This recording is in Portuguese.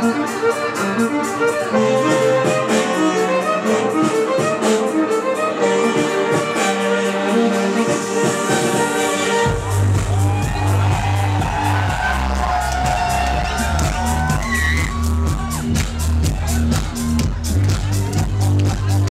Música